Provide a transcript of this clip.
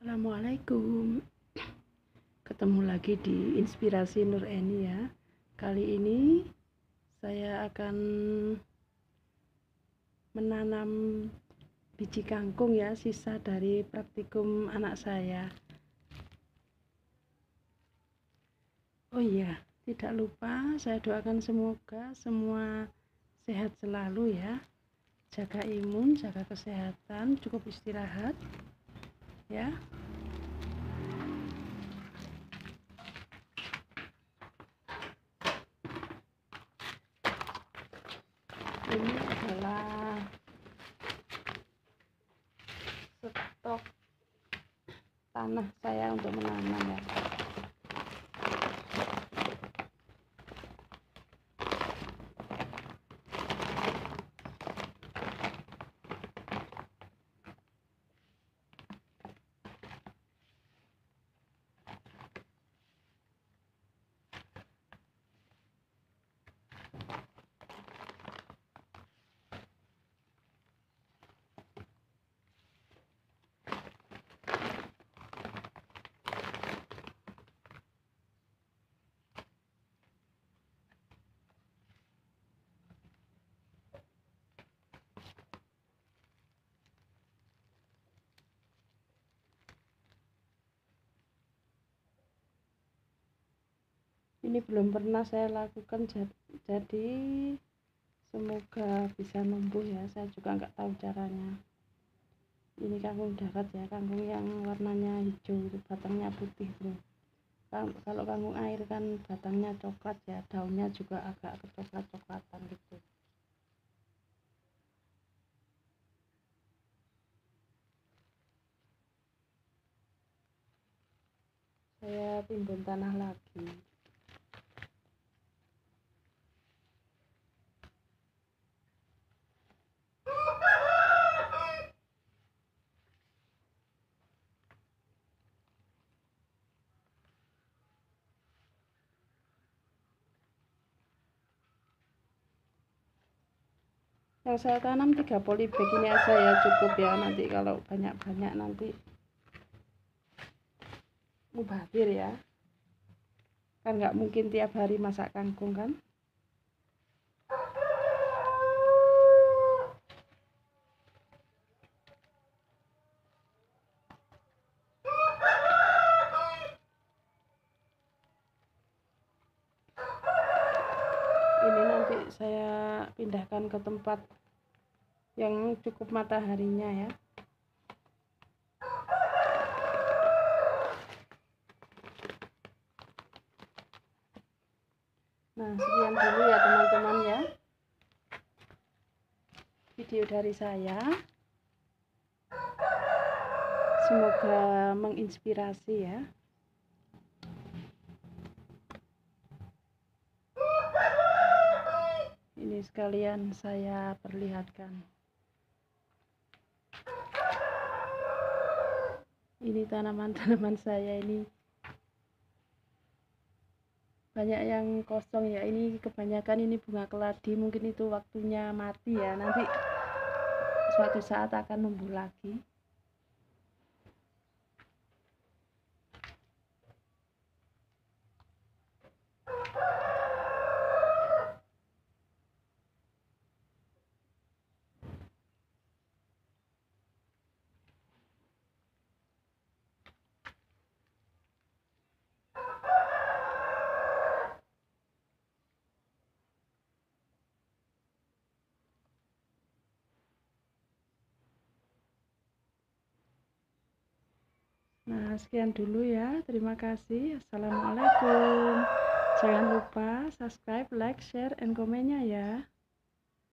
Assalamualaikum. Ketemu lagi di Inspirasi Nur Eni ya. Kali ini saya akan menanam biji kangkung ya Sisa dari praktikum anak saya. Oh iya tidak lupa saya doakan semoga semua sehat selalu ya. Jaga imun, jaga kesehatan, cukup istirahat ya. Ini adalah stok tanah saya untuk menanam ya ini belum pernah saya lakukan jadi semoga bisa numbuh ya. Saya juga nggak tahu caranya. Ini kangkung darat ya kangkung yang warnanya hijau batangnya putih bro kalau kangkung air kan batangnya coklat ya daunnya juga agak kecoklat coklatan gitu. Saya timbun tanah lagi yang saya tanam tiga polybag ini aja ya cukup ya. Nanti kalau banyak-banyak nanti mubazir ya. Kan nggak mungkin tiap hari masak kangkung kan ini nanti saya pindahkan ke tempat yang cukup mataharinya ya. Nah sekian dulu ya teman-teman ya. Video dari saya. Semoga menginspirasi ya sekalian saya perlihatkan. Ini tanaman-tanaman saya ini. Banyak yang kosong ya. Ini kebanyakan ini bunga keladi. Mungkin itu waktunya mati ya. Nanti suatu saat akan numbuh lagi Nah, sekian dulu ya. Terima kasih. Assalamualaikum. Jangan lupa subscribe, like, share, and komennya ya.